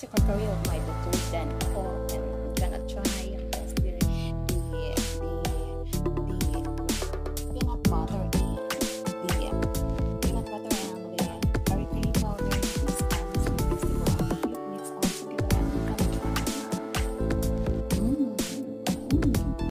stick a career of my because then oh I'm gonna try and the the the, peanut butter the peanut butter and the kare kare powder mix all together and try. Mmm. Mmm.